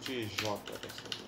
de J dessa vez.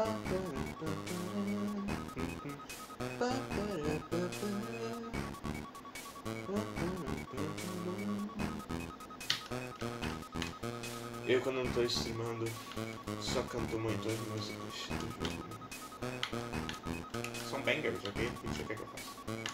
Eu quando não tô streamando só canto muito as músicas do jogo. São bangers, ok? O que quer que eu faça?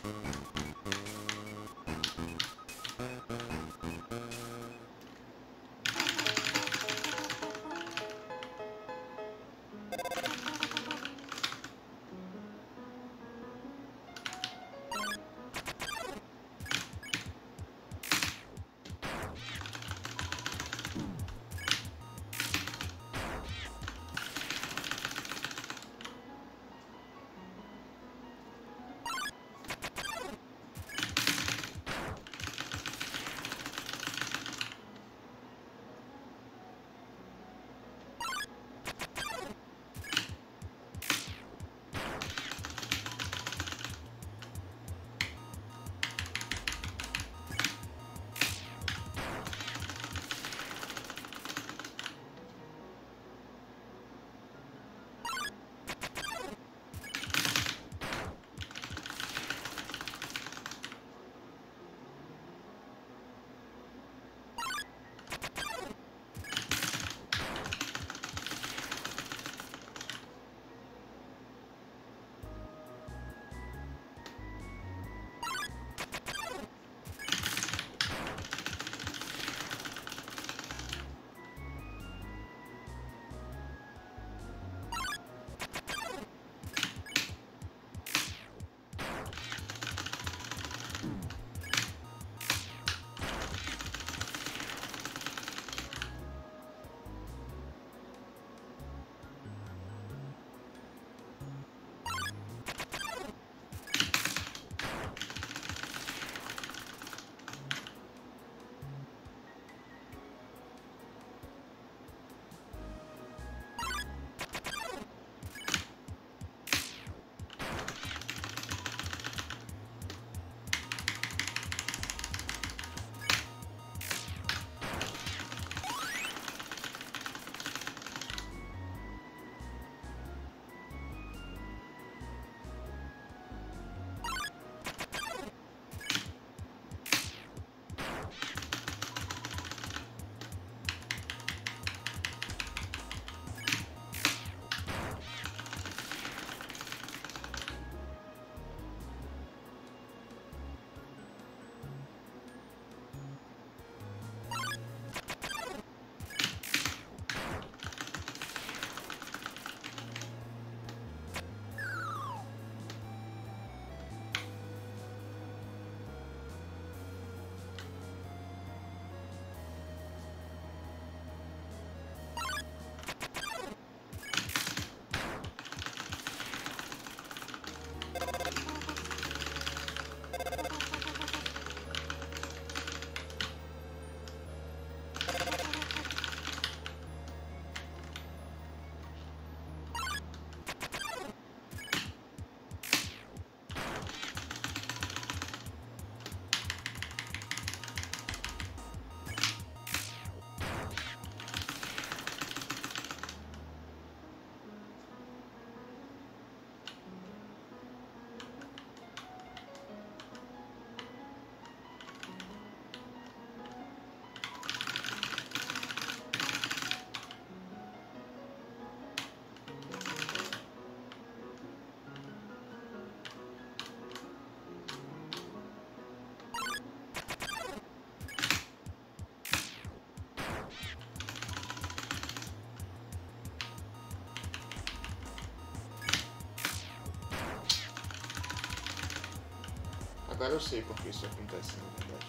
Agora eu sei por que isso acontece, na verdade.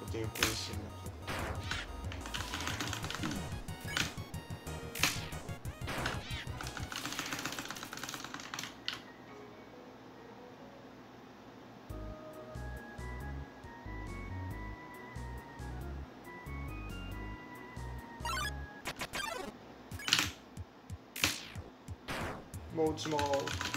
Eu tenho conhecimento. Mode small.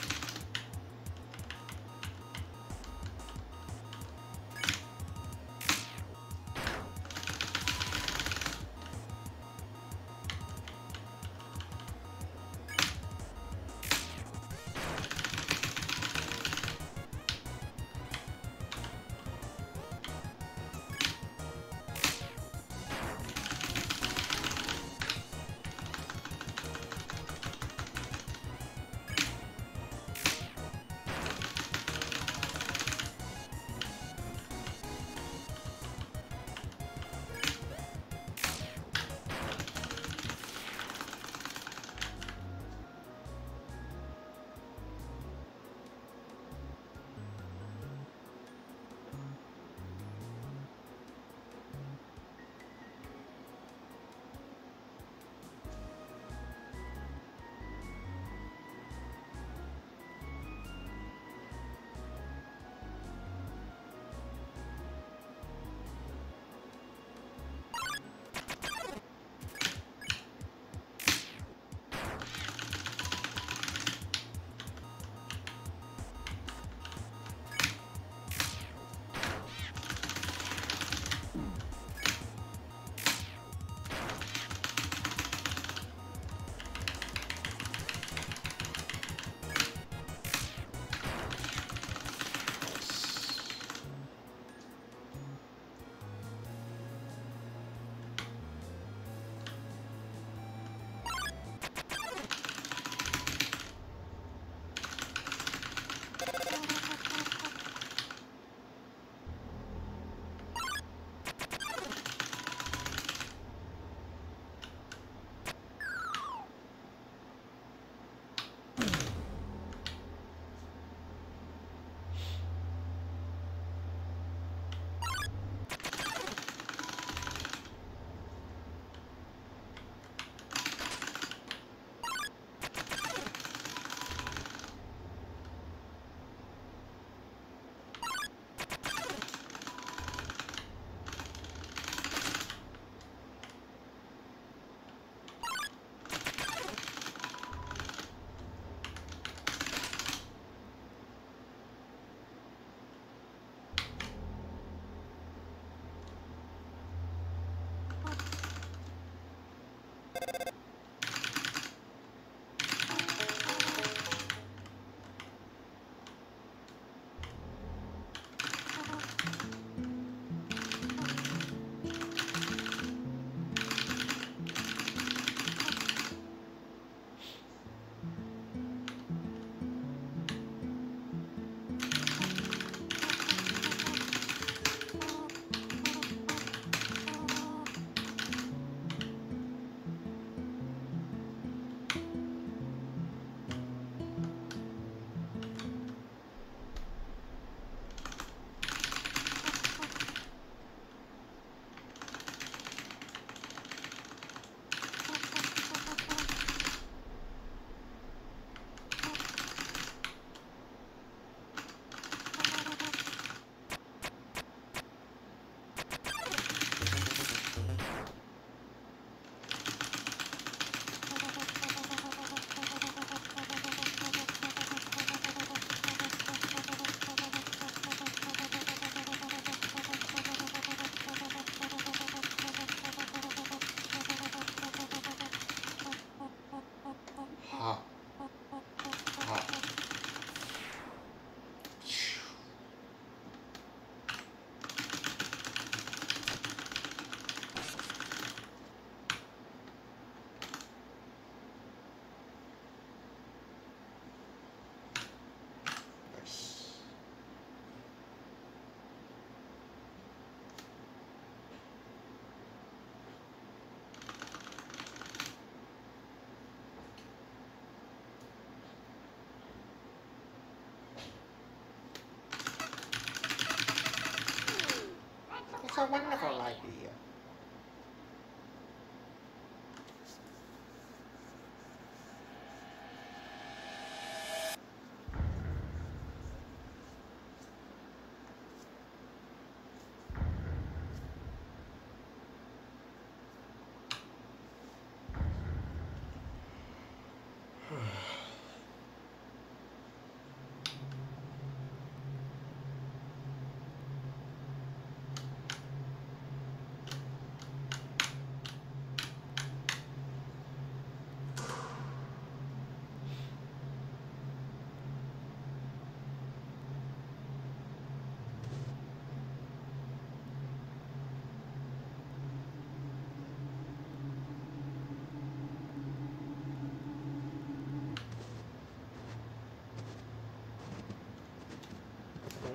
wonderful life.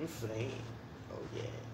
Um frame. Oh yeah.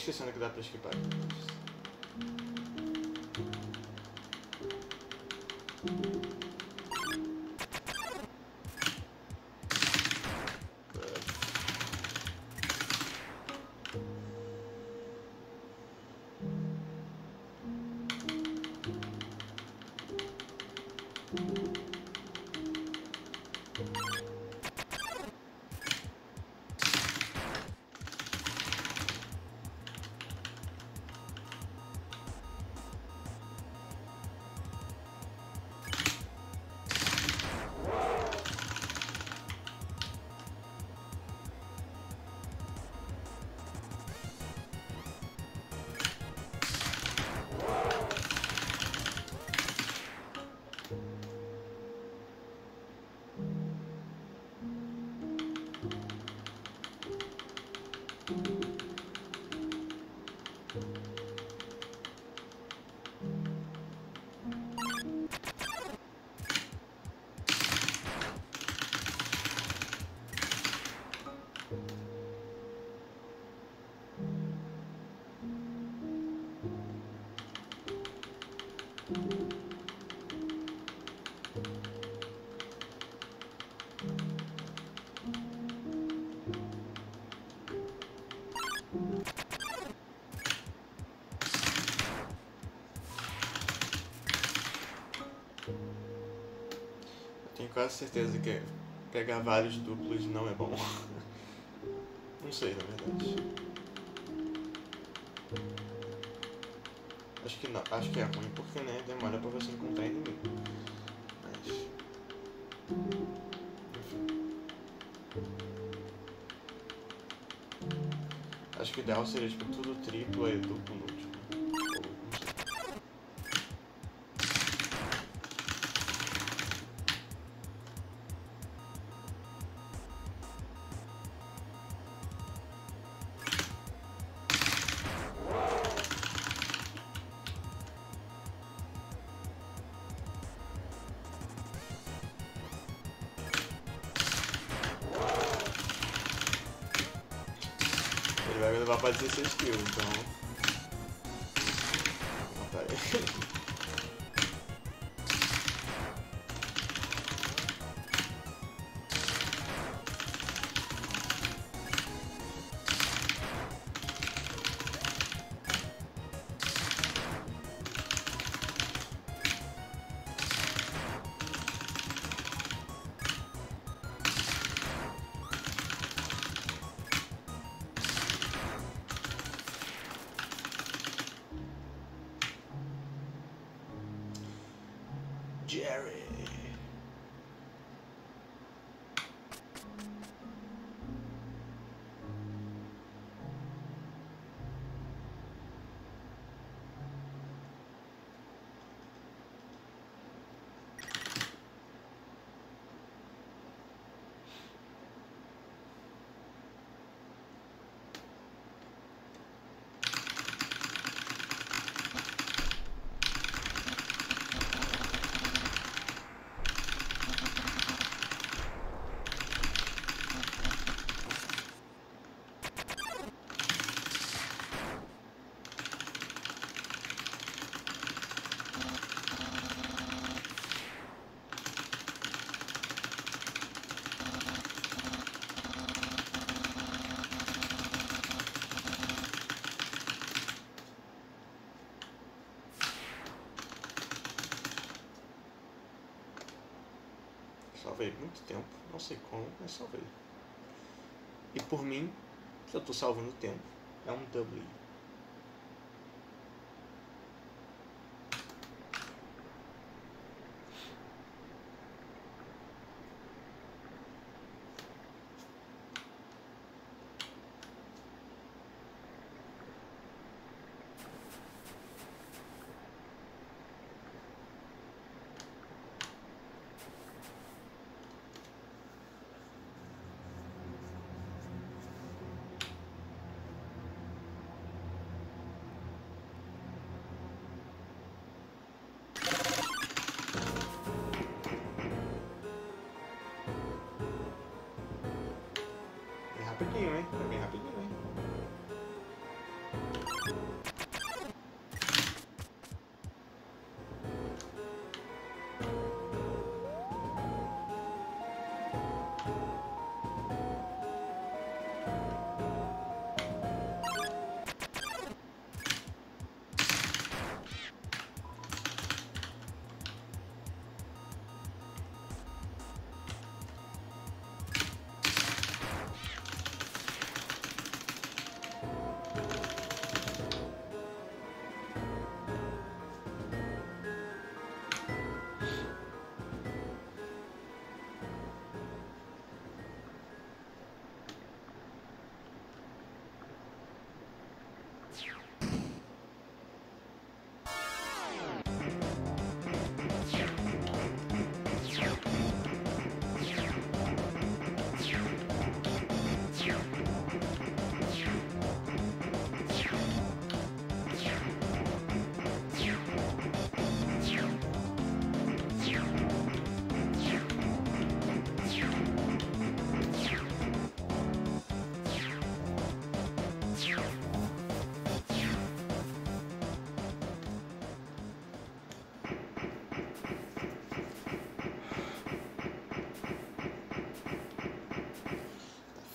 Eu esquecendo que dá quase certeza que pegar vários duplos não é bom. Não sei, na verdade. Acho que não, acho que é ruim porque né, demora pra você encontrar inimigo. Mas. Enfim. Acho que o ideal seria tipo tudo triplo e duplo no último. Salvei muito tempo, não sei como, mas salvei. E por mim, se eu tô salvando tempo, é um W. rapidinho, hein? Foi bem rapidinho,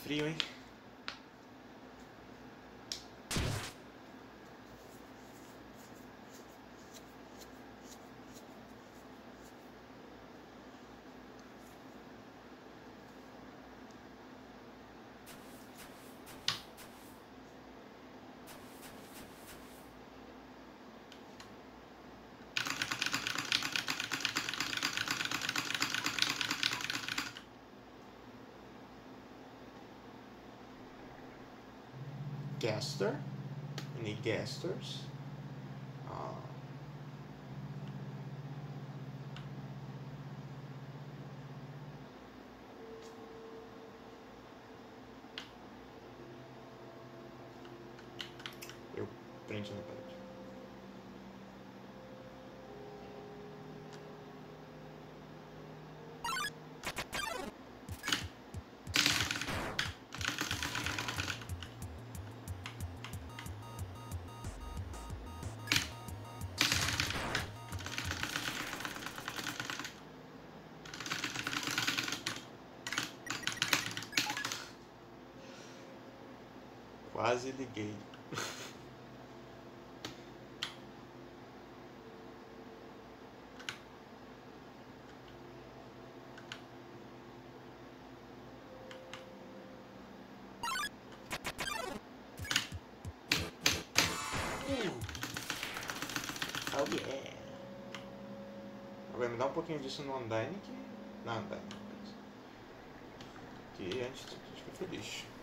frio, hein? Gaster. Any gasters? Quase liguei. Oh yeah. Agora me dá um pouquinho disso no Undyne que. Não, Undyne. Que a gente fica feliz.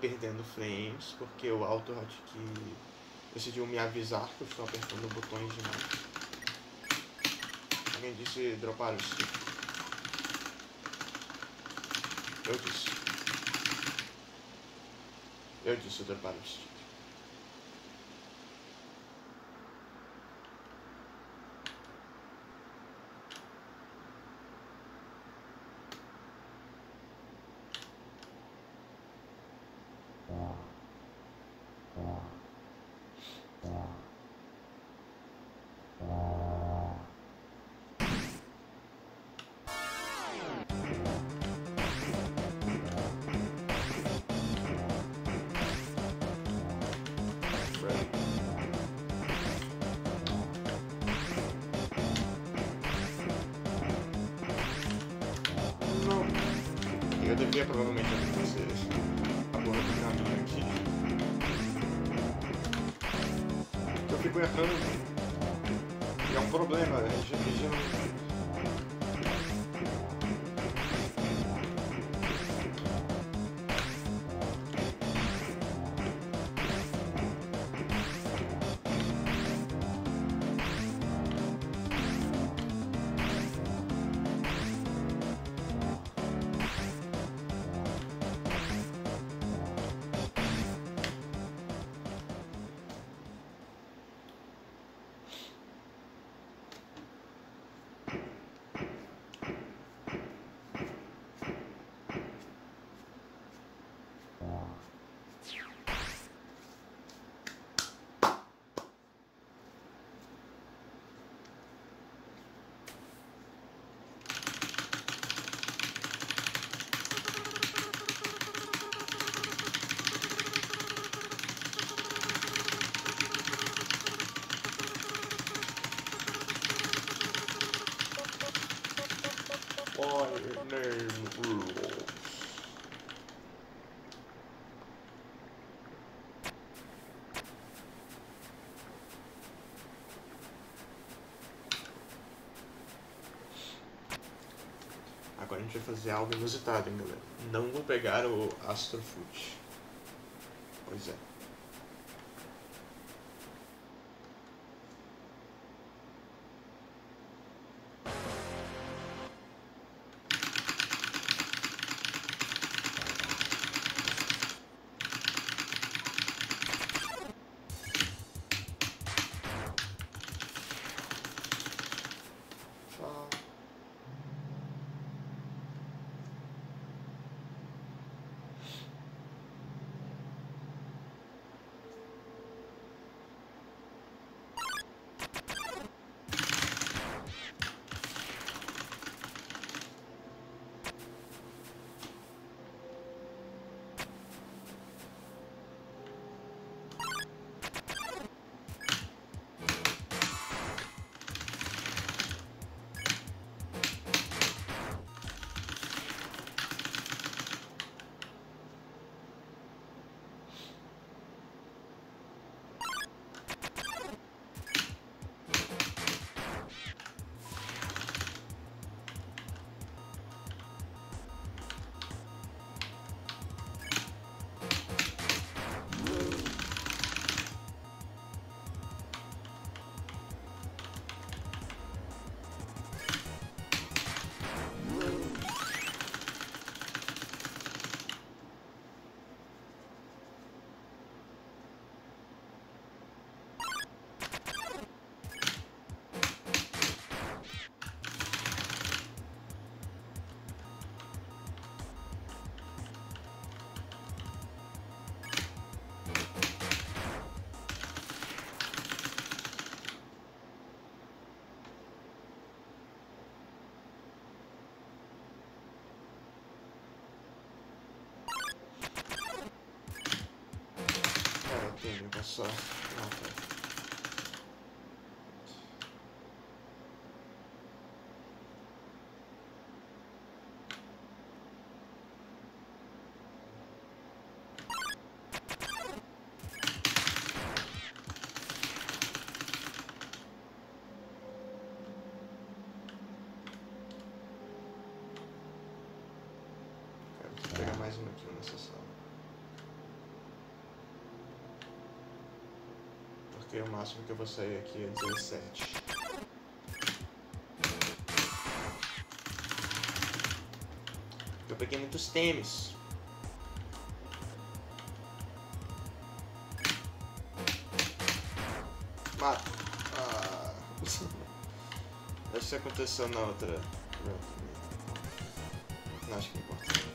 Perdendo frames porque o AutoHotkey decidiu me avisar que eu estou apertando botões demais. Alguém disse dropar o stick. Eu disse. Eu disse dropar o stick. Agora a gente vai fazer algo inusitado, hein, galera. Não vou pegar o Astrofoot. Olha só. Vou pegar mais um aqui nessa sala. Porque o máximo que eu vou sair aqui é 17. Eu peguei muitos temes. Mata. Ah. Acho que aconteceu na outra. Não, acho que não importa.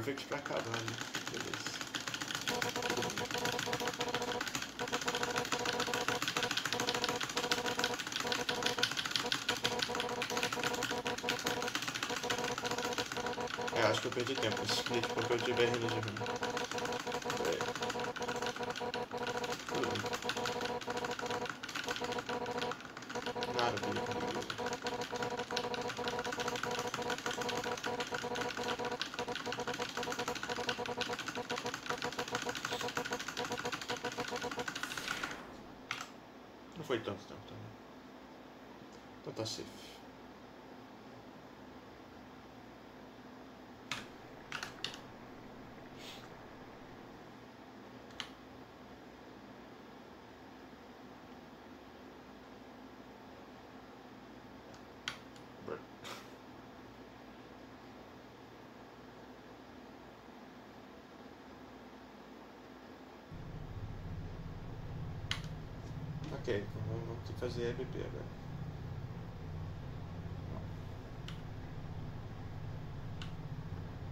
Perfect pra acabar, né? Beleza. É, acho que eu perdi tempo. Split porque eu tive RNG ruim. É. Tudo bem. Maravilha. Não foi tanto tempo também. Então tá safe. Bro. Ok, então vamos ter que fazer EBP agora.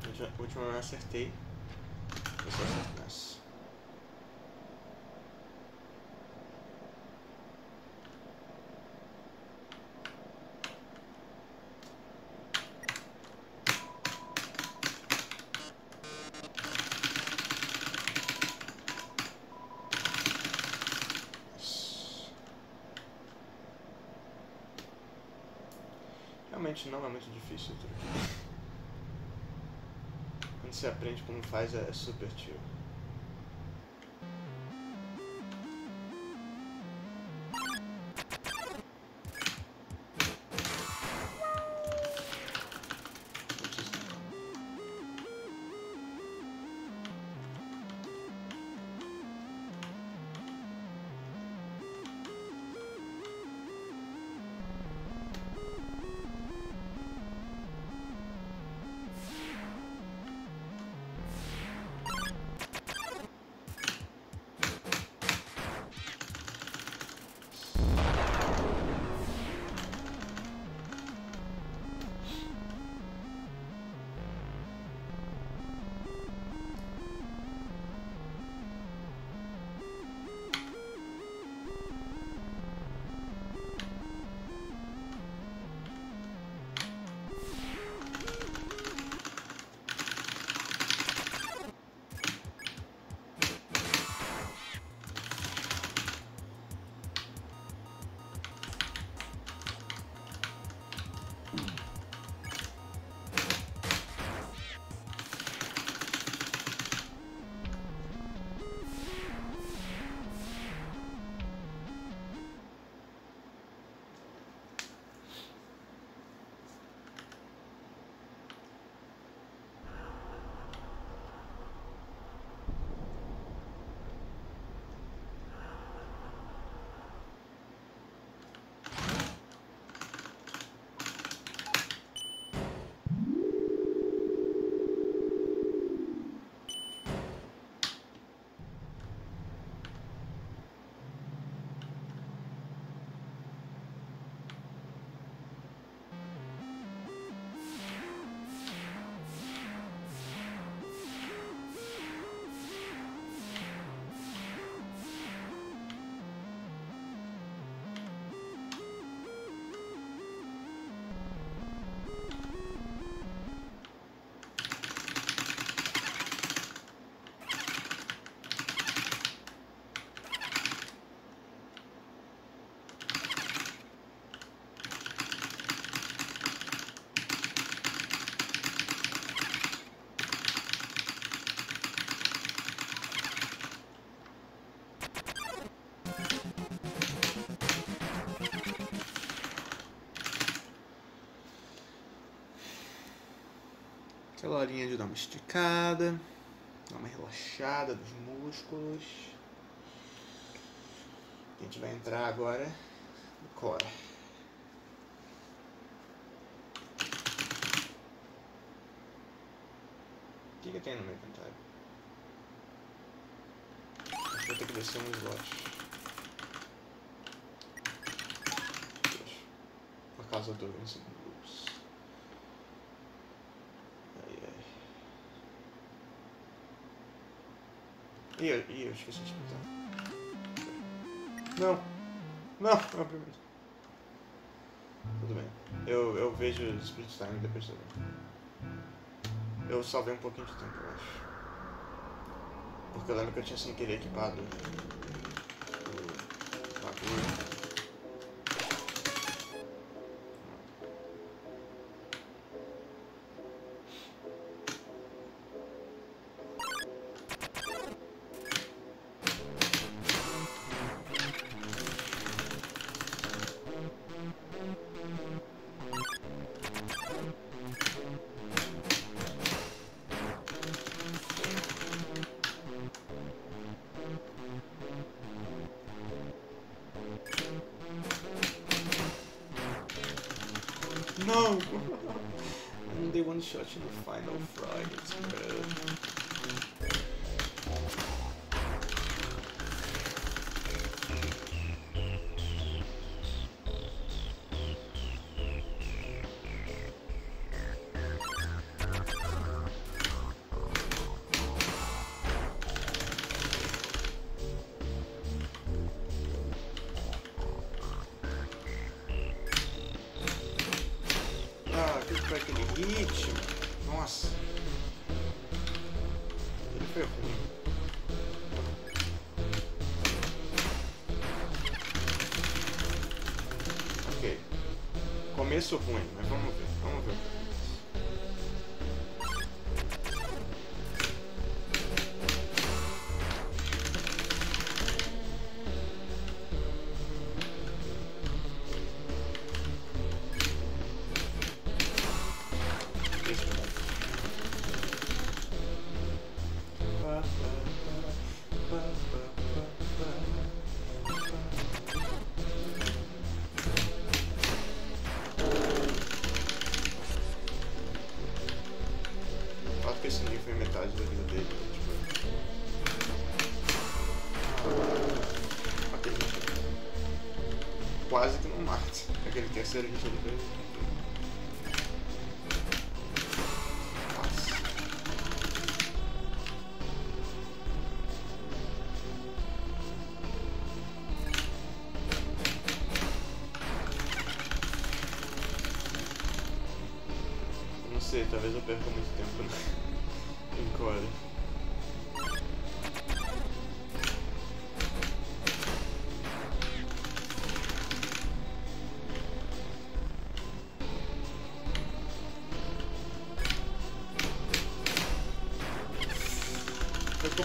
A última- a última eu acertei. Realmente não é muito difícil aqui. Quando você aprende como faz é super chill. Horinha de dar uma esticada, dar uma relaxada dos músculos. A gente vai entrar agora no core. O que, que tem no meu inventário? Vou ter que descer um slot. Por causa do Instant Loops. Ai ai. Ih, eu, eu esqueci de botar. Não! Não! Não, primeiro. Tudo bem. Eu, eu vejo o split time depois também. Eu salvei um pouquinho de tempo, eu acho. Porque eu lembro que eu tinha sem querer equipado o bagulho. touching the final fragments, bro. Nossa. Ele foi ruim. Ok. Começo ruim, mas vamos ver.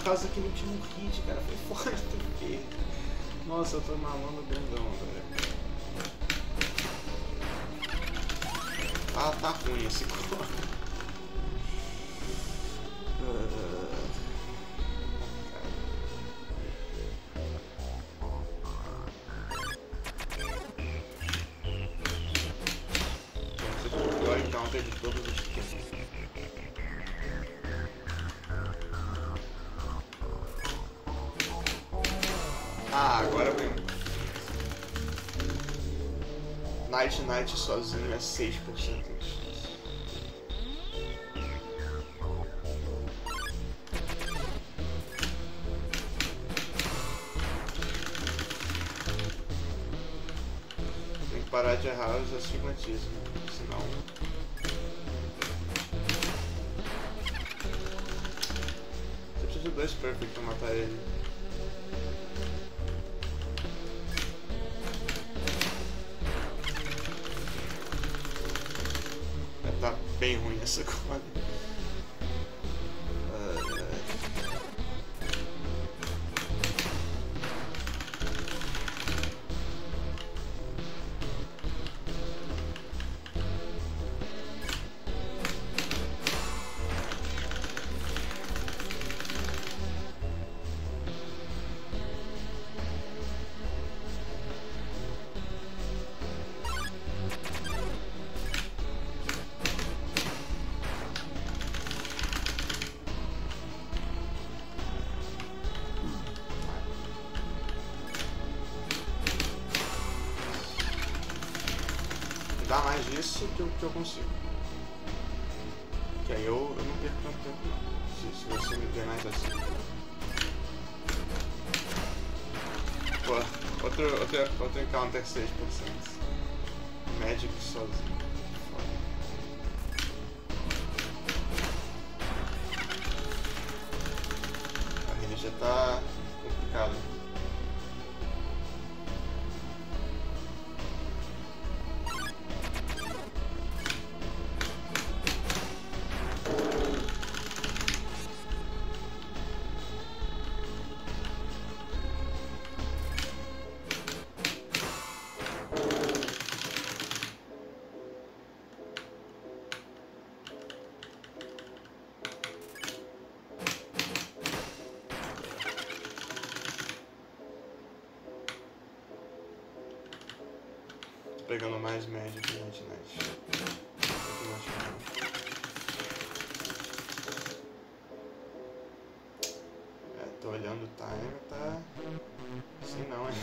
Causa daquele último hit, cara. Foi forte porque. Nossa, eu tô mamando grandão, velho. Ah, tá ruim esse core. Night sozinho é 6% de chance. Tem que parar de errar os astigmatismos, senão. Você precisa de dois perfect pra matar ele. Bem consigo. Que aí eu, eu não perco tanto tempo não. Se, se você me der mais assim. Pô, outro, outro, outro encounter 6%. Magic sozinho. Pegando mais médio que a internet. É, tô olhando o timer, tá. Assim não, hein?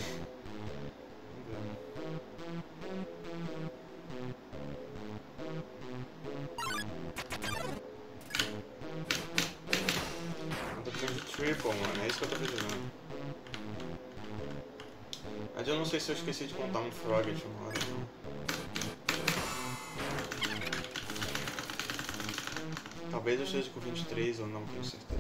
Eu tô precisando de triple, mano. É isso que eu tô precisando. Mas eu não sei se eu esqueci de contar um frog de esteja com 23 ou não tenho certeza.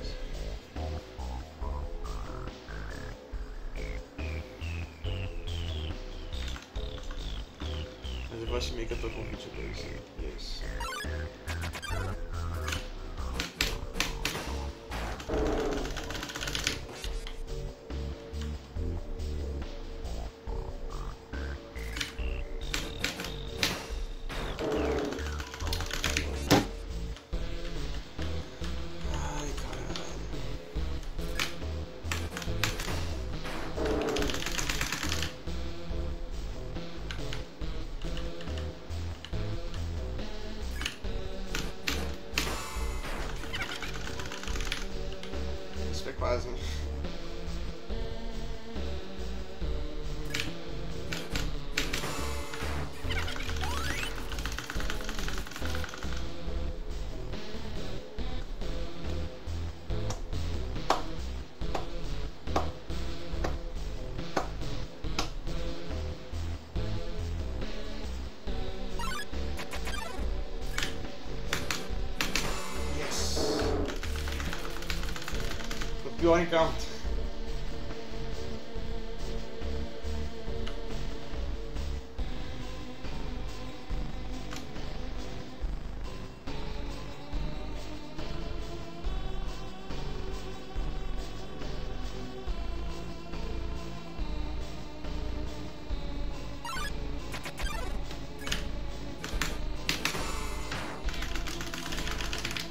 Pior encounter.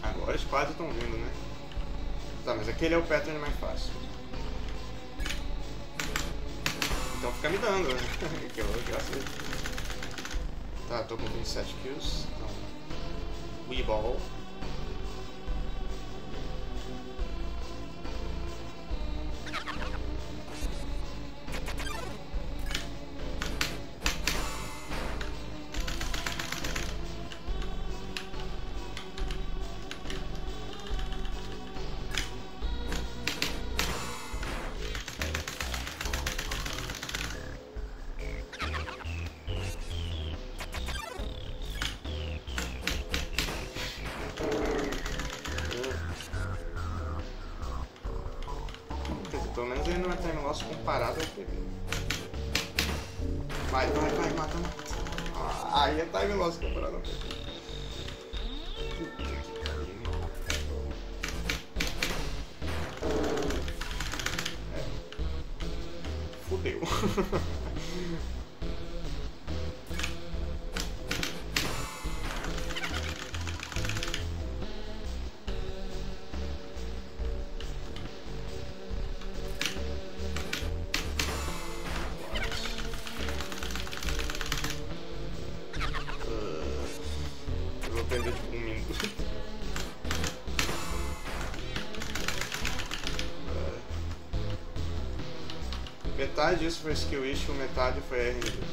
Agora os quadros estão vindo, né? Tá, mas aquele é o pattern mais fácil. Então fica me dando, né? que eu, graças Tá, tô com 27 kills. Então. Weeball. Disso foi skill issue, metade foi RNG.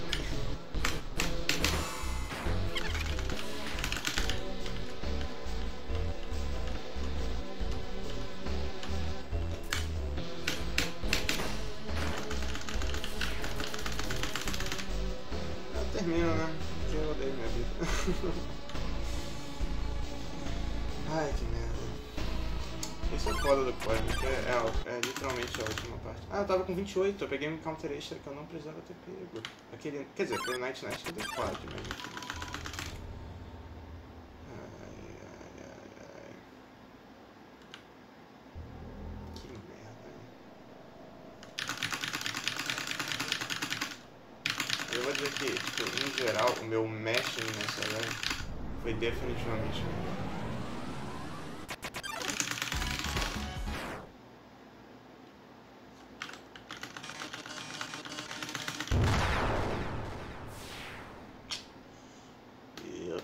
Ah, eu tava com 28, eu peguei um counter extra que eu não precisava ter pego. Aquele, quer dizer, foi o Night Night que eu dei quad, mas enfim. Geral, o meu mashing nessa run foi definitivamente melhor. Yep.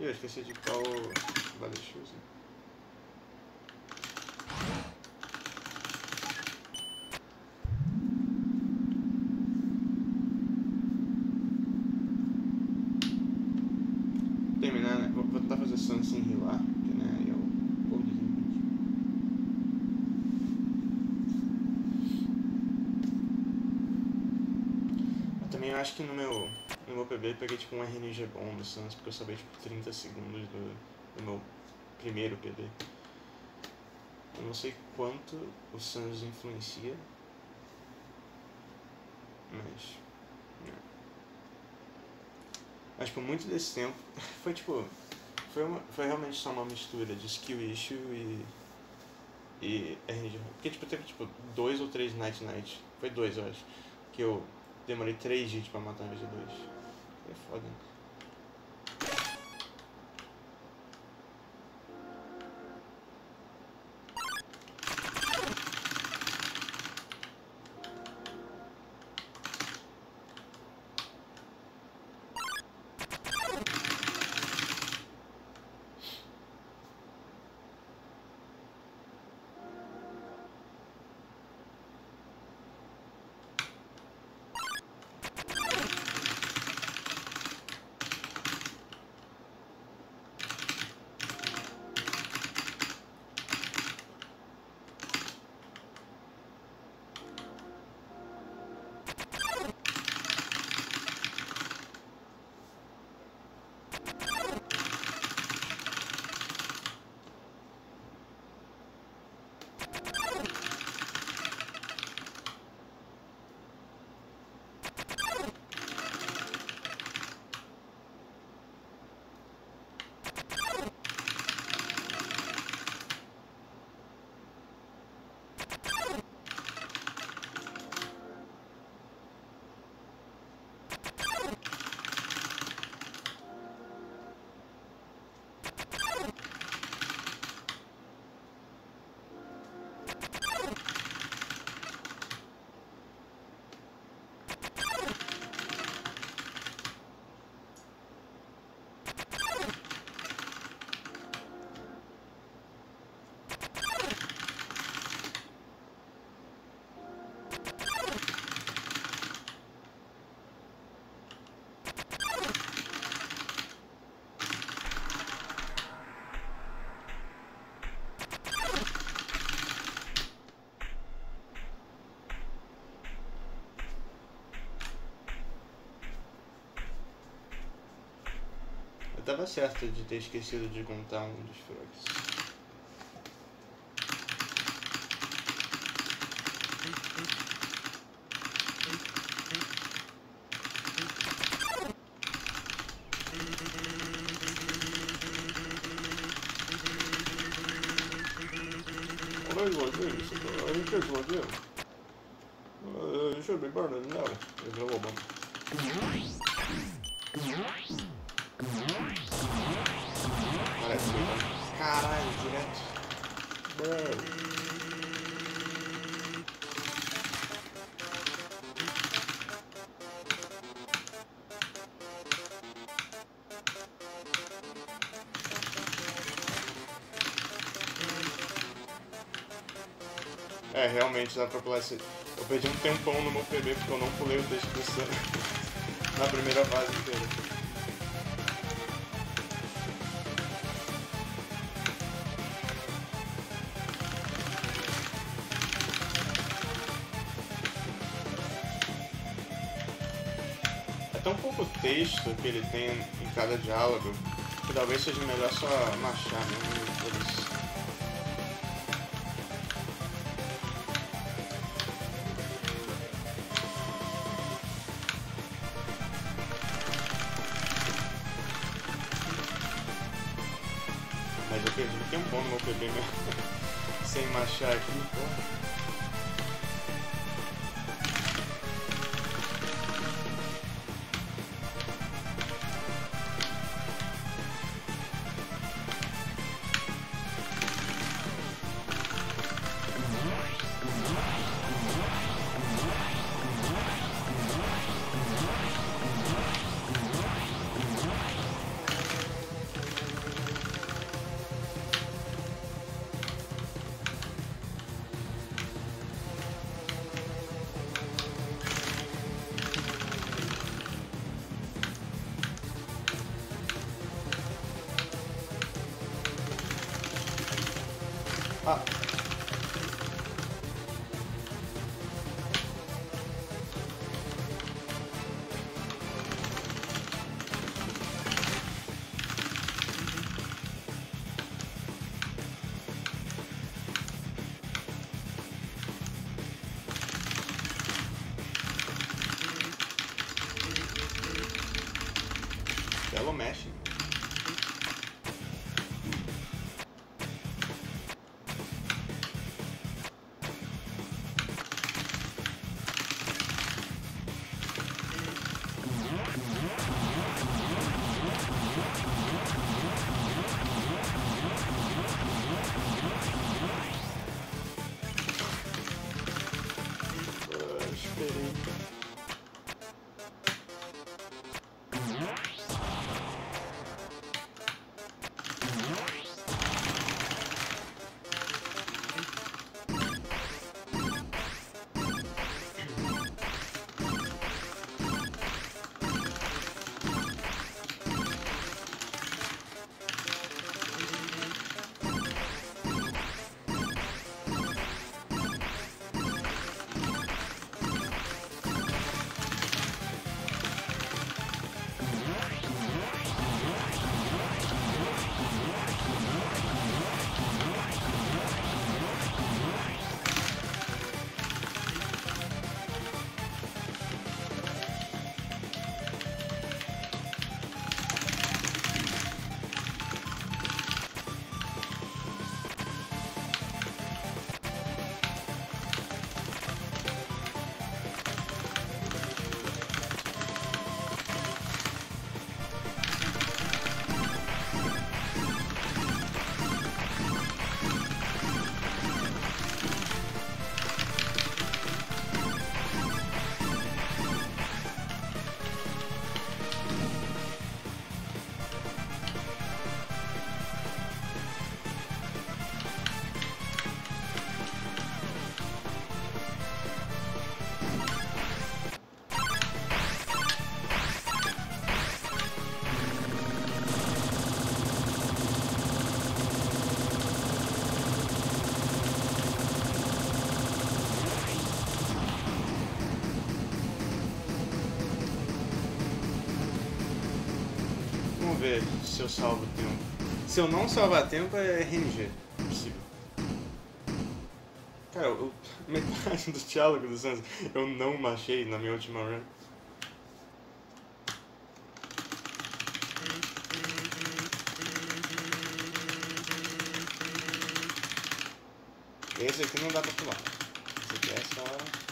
Ih, Eu esqueci de qual vale shoes. Terminar, né? Vou, vou tentar fazer sun sem rilar, porque né, eu vou desenvolver. Eu acho que no meu, no meu PB peguei tipo um RNG bom no Suns, porque eu sabia tipo 30 segundos do, do meu primeiro PB. Eu não sei quanto o Suns influencia, mas. é. Mas por muito desse tempo foi tipo. Foi, uma, foi realmente só uma mistura de skill issue e. e RNG. Porque tipo, teve tipo dois ou três Night Night. Foi dois, eu acho. Que eu demorei três dias pra matar de dois. É foda. Tava certo de ter esquecido de contar um dos frogs. Isso, cara. Aí que devagar. Uh, should be burning now. If you're a É, realmente dá pra pular esse. Eu perdi um tempão no meu PB porque eu não pulei o texto do Sam na primeira fase inteira. É tão pouco texto que ele tem em cada diálogo que talvez seja melhor só marchar mesmo. Sem se eu salvo tempo. Se eu não salvar tempo é RNG. Impossível. Cara, eu, metade do diálogo do Sans eu não machei na minha última run. Esse aqui não dá pra pular. Esse aqui é só.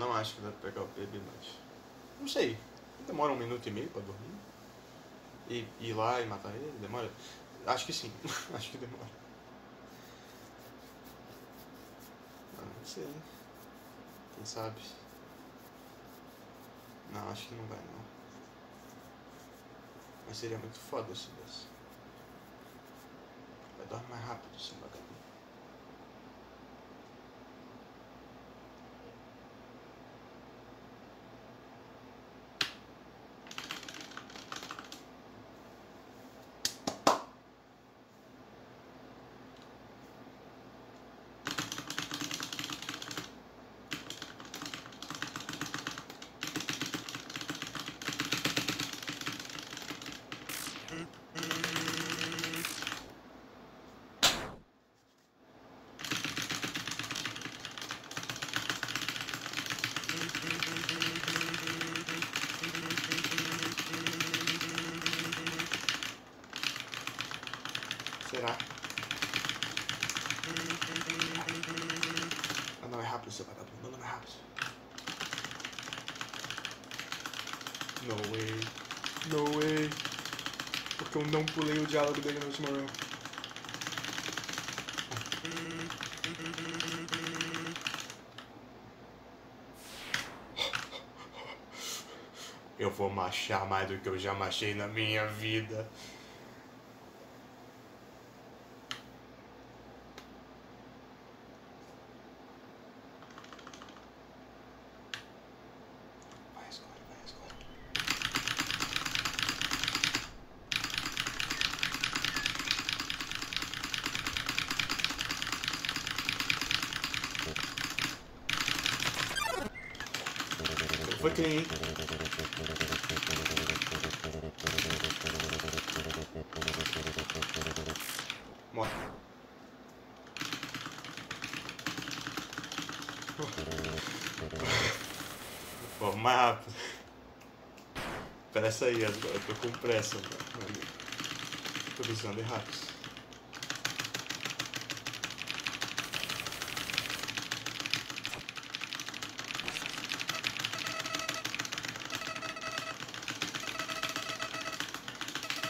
Não acho que dá pra pegar o bebê, mas. Não sei. Demora um minuto e meio pra dormir. E ir lá e matar ele? Demora? Acho que sim. acho que demora. Ah, não sei. Quem sabe? Não, acho que não vai não. Mas seria muito foda se desse. Vai dormir mais rápido esse vagabundo. Será? Anda mais rápido, seu vagabundo. Anda mais rápido. No way. No way. Porque eu não pulei o diálogo dele no round. Eu vou machar mais do que eu já machei na minha vida. Vai, escolhe, vai, escolhe. Hein? Morre. Vamos mais rápido. Pressa aí, agora eu tô com pressa. Tô precisando ir rápido.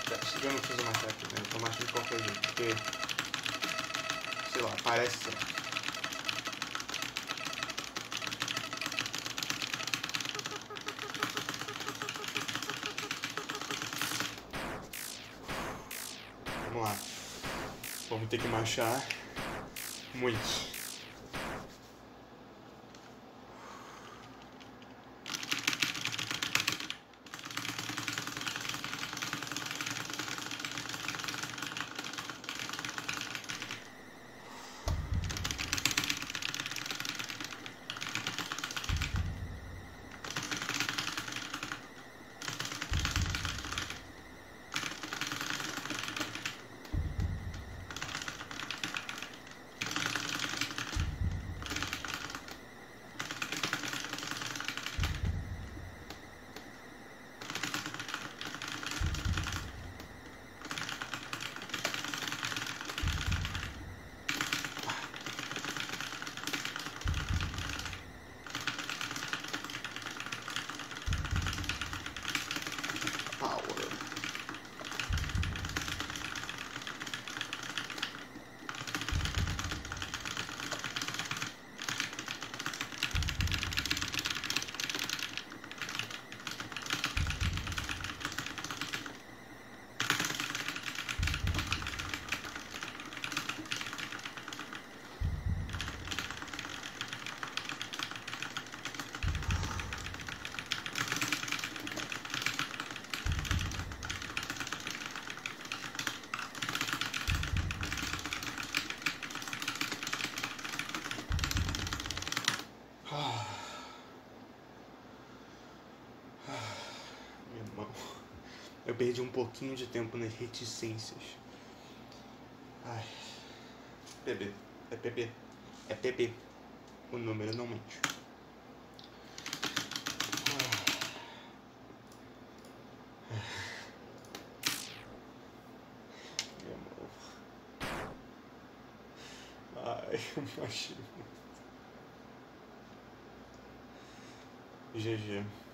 Tá, se eu não preciso matar aqui, né? Eu tô matando de qualquer jeito, porque... Sei lá, parece... Vamos lá. Vamos ter que marchar muito. perdi um pouquinho de tempo nas reticências. Ai. PB. É PB. É PB. O número não mente. Meu amor. Ai, imagina. GG.